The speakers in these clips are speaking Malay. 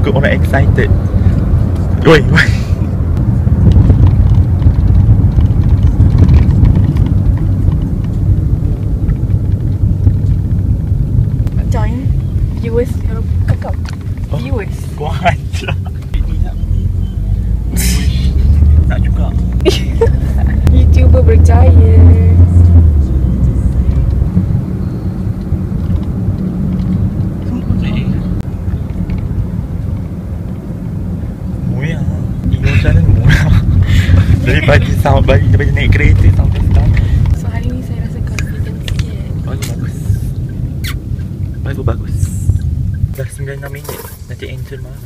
Muka orang excited. Oi, oi. Dari pagi sampai bagi daripada naik kereta sampai sekarang. So hari ni saya rasa confident sikit. Bagus bagus. Bagus bagus. Dah 96 minit. Nanti Angel mana?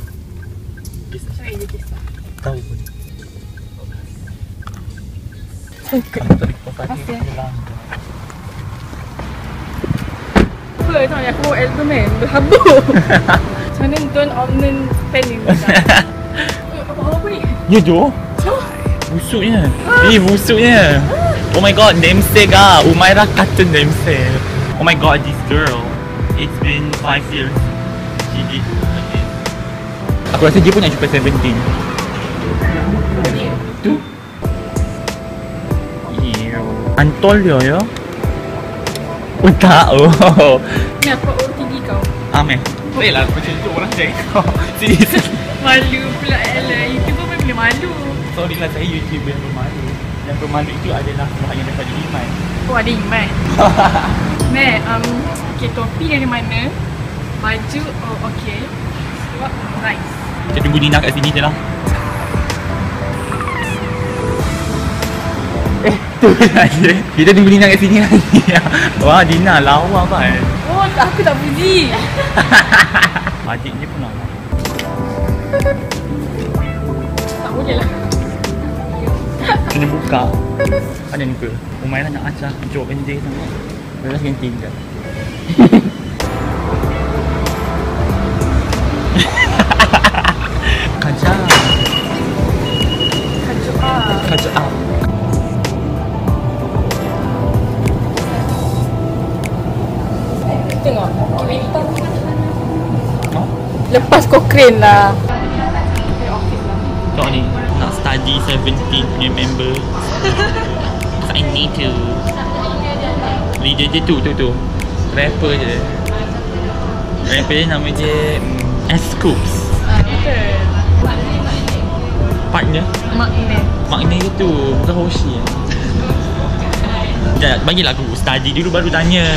Kisah. Saya je kisah. Tahu pun. Aku. Apa tau yang aku album kan? Berhabuk. Macam mana don't omnen spelling macam. Eh, Apa ni? Ya Jo. Busuknya. Eh busuknya. Oh my god, namesake ah. Umaira kata namesake. Oh my god, this girl. It's been 5 years. She did again. Aku rasa dia pun nak jumpa 17. Tu. Antol dia ya. Oh tak oh. Ni apa OTD kau? Ameh. Boleh lah macam tu orang cakap kau. Malu pula Ella. YouTuber pun boleh malu. Sorry lah saya YouTuber yang bermalu. Yang bermalu itu adalah bahagian daripada iman. Oh ada iman. Mek, um, okay, topi dari mana? Baju, oh okay. Sebab nice. Kita tunggu Nina kat sini je lah. Eh, tu aja. Kita tunggu Nina kat sini lagi. Wah, Dina lawa kan. Oh, aku tak puji. Adik dia pun lawa. tak boleh lah. Kena buka. Ada ni ke? Umairah nak ajar jawab benda sama. Kacau ah. Tengok. Kiri hitam. Oh, Lepas kau crane lah. Tengok ni Nak study 17 punya member I need to Leader je tu, tu tu Rapper je Rapper dia nama je mm, S-Scoops Ah, betul. Partner Magnet. Makna dia tu Bukan Hoshi eh Sekejap, bagilah aku study dulu baru tanya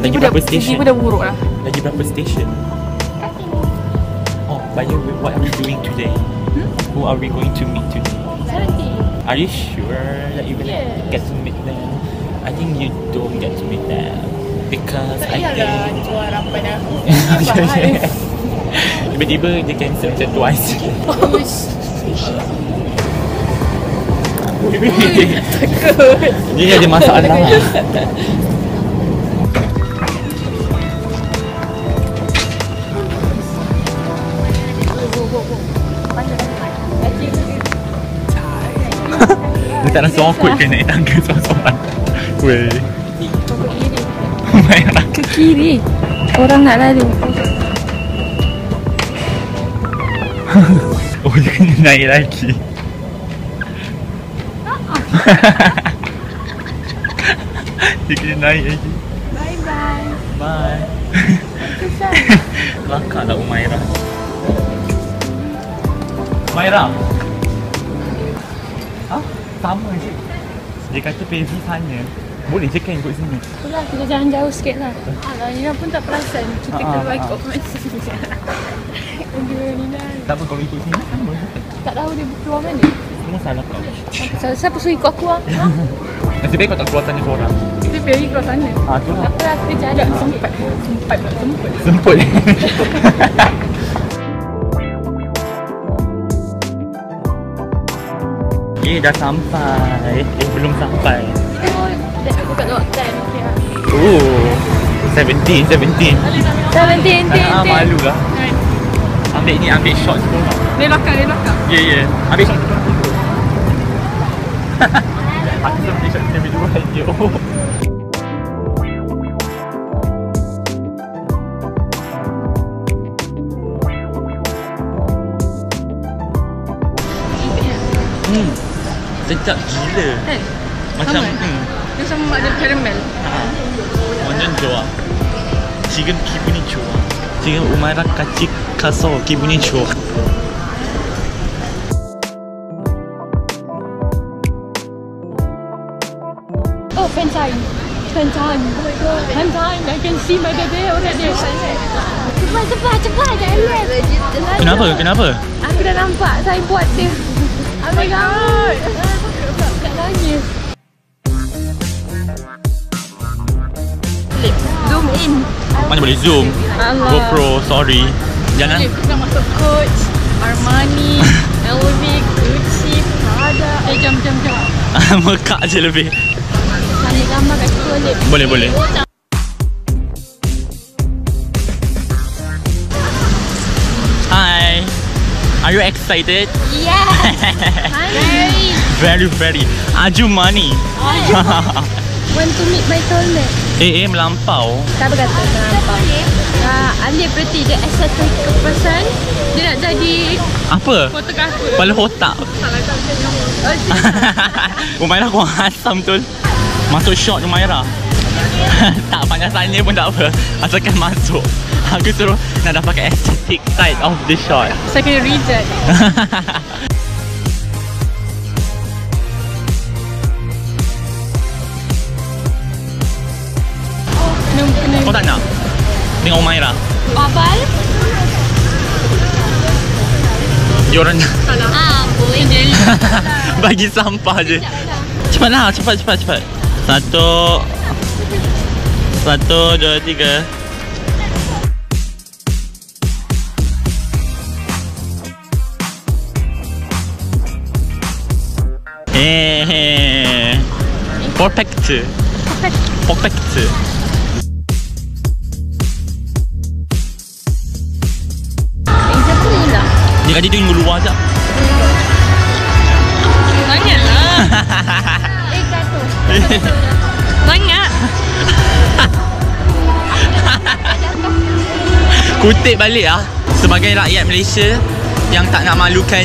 Lagi Ibu dah, berapa station? lah. Lagi berapa station? By way, what are we doing today? Who are we going to meet today? Are you sure that you're gonna Yes. get to meet them? I think you don't get to meet them because I think jual rampan aku. tiba-tiba dia cancel macam twice. dia ada masalah. Tak rasa awkward ke naik tangga seorang-seorang. Weh. Merah. Ke kiri. Orang nak lalu. Oh dia kena naik lagi Dia kena naik lagi Bye bye. Bye Kelakar lah Umaira Umaira Ha? Sama je Dia kata Pevi tanya Boleh je kan ikut sini Itulah kita jalan jauh sikit lah. Alah, Nina pun tak perasan. Kita Ah, keluar ah, ikut mesej. Aduh, Nina. Tak apa kalau ikut sini sama Tak tahu dia keluar mana. Semua salah kau Siapa, siapa suruh ikut aku ah? Ha? Nasib baik kau tak keluar sana seorang Kita pergi keluar sana. Ah tu lah Apa lah kita jalan sempat. Sempat tak sempat. Semput Eh dah sampai Eh belum sampai Oh, dah aku kat. Okay lah. Oh 17 17 Seventeen, ten, Ah ten. malu lah Ambil ni ambil shot semua Dia belakang, dia belakang. Ya yeah, ya yeah. Ambil shot semua Aku seperti shot TV dua je. Oh. Sedap gila. Kan? Macam Sama. hmm. Dia sama ada caramel. Ha. 완전 좋아. 지금 기분이 좋아. 지금 우마랑 같이 가서 기분이 좋아. Oh, Fantine. Fantine. Fantine. I can see my baby already. Cepat, cepat, cepat. Jangan Kenapa? Kenapa? Aku dah nampak saya buat dia. Oh my god. Nangis. Zoom in. Mana boleh zoom? Allah. GoPro, sorry. Jangan. Boleh kita masuk Coach, Armani, LV, Gucci, Prada. Eh, jom, jom, jom. Mekak je lebih. Ambil gambar kat situ Alip. Boleh, boleh. Are you excited? Yes. Hi. very, very. Aju money. Want to meet my soulmate. eh, eh, melampau. Siapa kata nak nampak? Ah, Alip berarti dia aesthetic person. Dia nak jadi Apa? Fotografer. Kepala otak. Salah satu. oh, Umairah kau asam betul. Masuk shot Umairah. tak pandai tanya pun tak apa. Asalkan masuk. Aku suruh nak dah pakai aesthetic side of the shot. Saya kena reject. Kau tak nak? Dengan Umairah. Babal. Dia orang Ah, boleh. Jadi. bagi sampah je. Cepatlah, cepat, cepat, cepat. Satu. Satu, dua, tiga. Hehehe. Perfect. Perfect. Exactly lah. Dia kata dia luar jap. Banyak lah. Eh, kata. Banyak. Kutip balik ah Sebagai rakyat Malaysia Yang tak nak malukan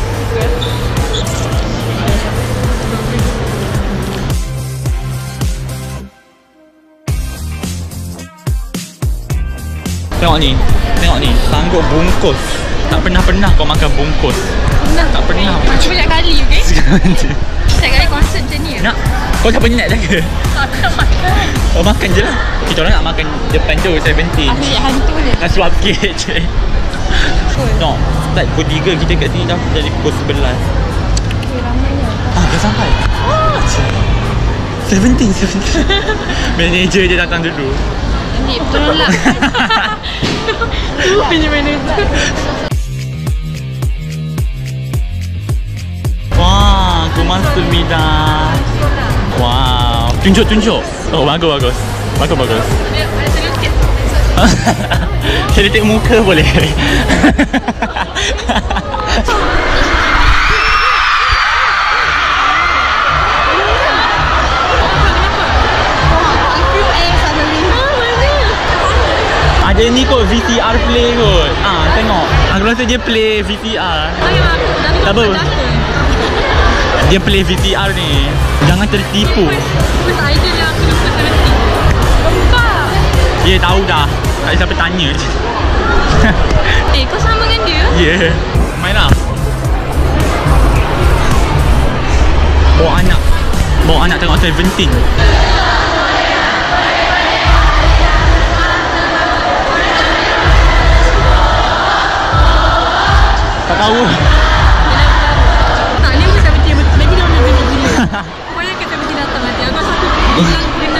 Tengok ni. Tengok ni. Sanggup bungkus. Tak pernah-pernah kau makan bungkus. Pernah. Tak pernah. Banyak kali, okay? Sekarang je Setiap kali konsert macam ni. Nak? Kau tak penat jaga? Tak nak makan. Kau makan je lah. Kita orang nak makan depan tu 17 Ambil hantu dia. Nak suap sikit je. No Start pukul 3 kita kat sini dah Jadi pukul 11 Eh, ramainya. Ah dah sampai? Ah. 17 17 Manager dia datang dulu Alip, tolonglah. Punya manager. Wah, Kumas Tulmida. Wow. Tunjuk tunjuk. Oh, bagus bagus. Bagus bagus. Saya tengok muka boleh. Ada ni kot VTR play kot. Ah ha, tengok. Aku rasa dia play VTR Tak apa. Dia play VTR ni. Jangan tertipu. Dia? Tahu dah. Tak ada siapa tanya je. Eh kau sama dengan dia? Yeah Main lah. Bawa anak. Bawa anak tengok 17 tahu. Tak, ni. Lagi dia orang nak gila. Pokoknya kita mesti datang nanti. Aku rasa aku bilang berita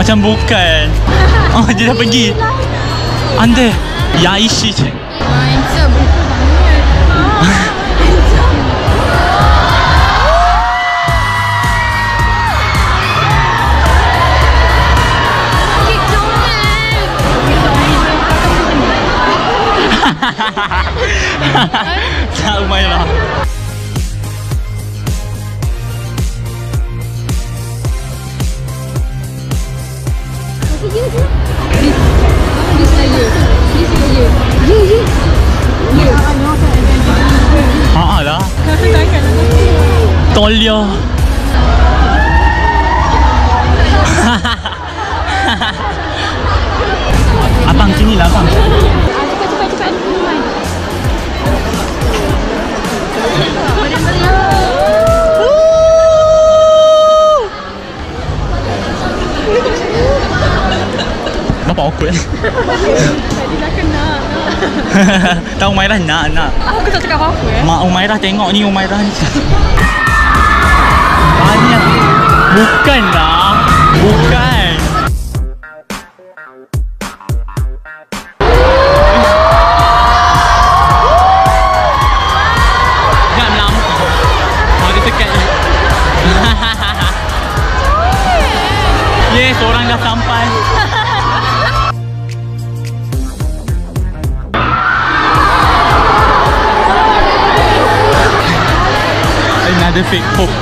Macam bukan. Oh dia dah pergi. Anda Ya isi je. Handsome. Tak Umairah Haa Tolio Abang sini lah abang. Bapak awkward. Tadi dah kena. Tahu Umairah? Nak nak. Aku tak cakap apa-apa eh. Mak Umairah tengok ni Umairah. ni Bukan lah. Bukan. Jangan lampu Oh dia tekan. Yes, orang dah sampai. Another fake hope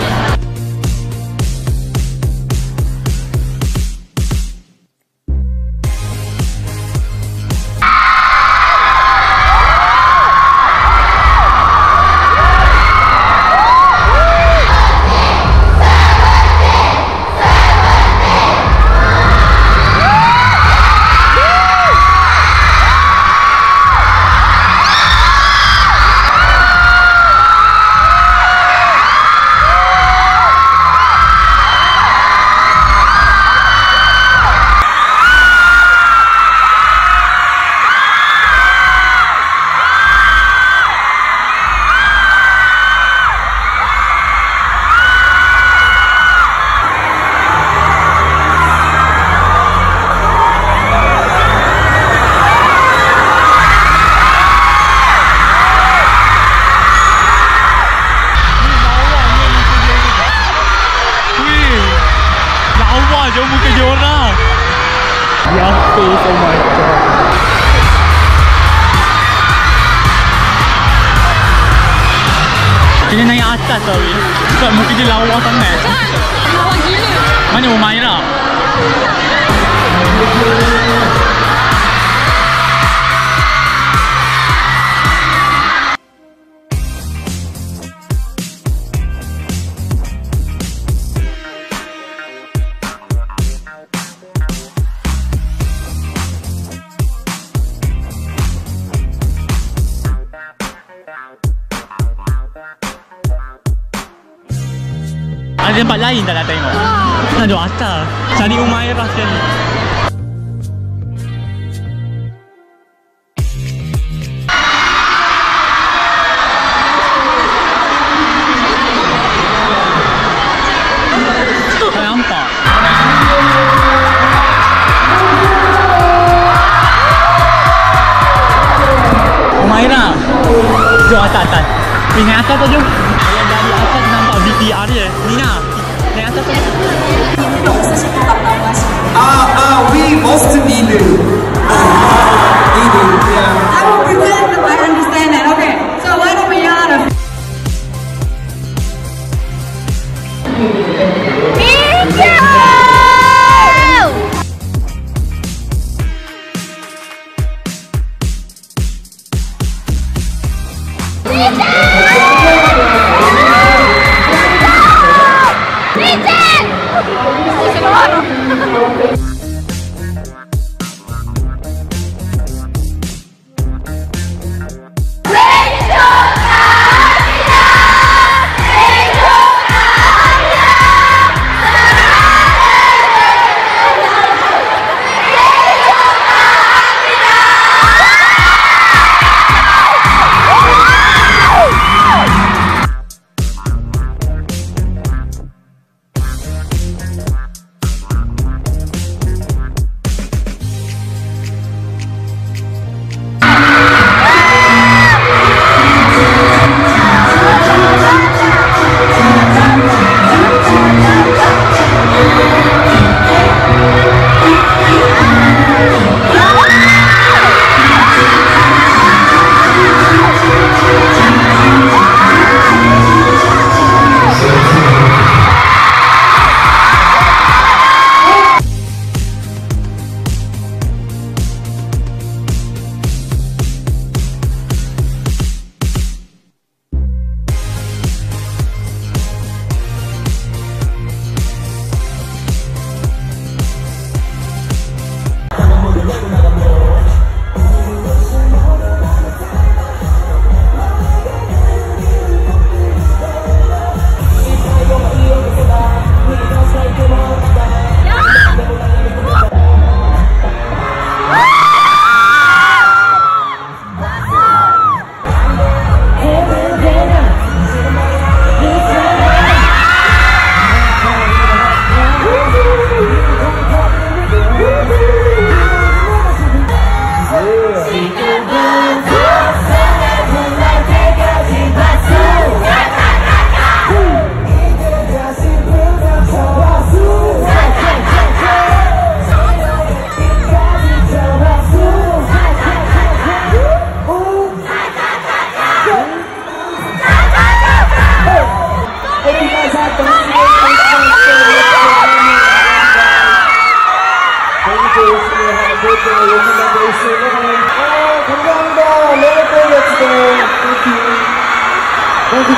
Kena naik atas tau weh. Sebab muka dia lawa sangat. Lawa gila. Mana Umairah? Ada tempat lain tak nak tengok? Ada atas. Cari Umairah sekali.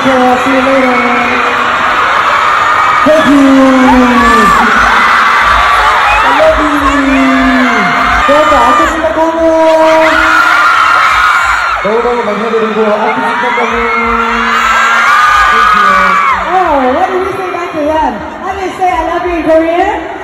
Thank you, Carol. See you later. Thank you. I love you. 자, 아프신 덕분에 너무너무 감사드리고 아프신 덕분에 Thank you. Oh, what do we say back to them? How do you say I love you in Korean?